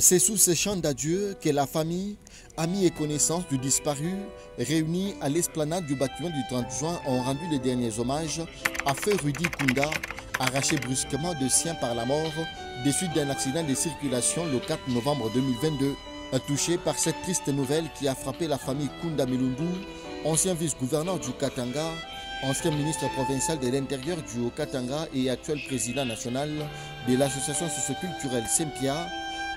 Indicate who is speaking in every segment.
Speaker 1: C'est sous ces chants d'adieu que la famille, amis et connaissances du disparu, réunis à l'esplanade du bâtiment du 30 juin, ont rendu les derniers hommages à feu Rudy Kunda, arraché brusquement de sien par la mort des suites d'un accident de circulation le 4 novembre 2022. Touché par cette triste nouvelle qui a frappé la famille Kunda Milundu, ancien vice-gouverneur du Katanga, ancien ministre provincial de l'Intérieur du Haut-Katanga et actuel président national de l'association socioculturelle Sempia,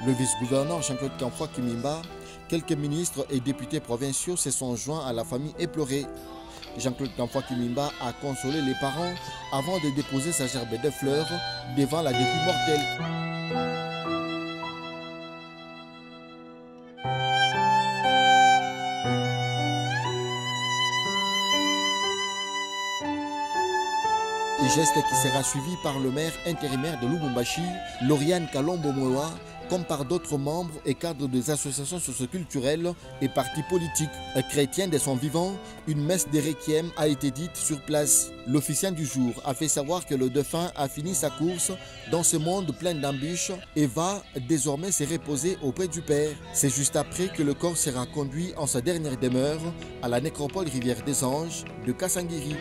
Speaker 1: le vice-gouverneur Jean-Claude Camfoy Kimimba, quelques ministres et députés provinciaux se sont joints à la famille éplorée. Jean-Claude Camfoy Kimimba a consolé les parents avant de déposer sa gerbe de fleurs devant la dépouille mortelle. geste qui sera suivi par le maire intérimaire de Lubumbashi, Lauriane Kalombo Mwewa, comme par d'autres membres et cadres des associations socioculturelles et partis politiques. Chrétien de son vivant, une messe de requiem a été dite sur place. L'officiant du jour a fait savoir que le défunt a fini sa course dans ce monde plein d'embûches et va désormais se reposer auprès du Père. C'est juste après que le corps sera conduit en sa dernière demeure à la nécropole Rivière des Anges de Kassangiri.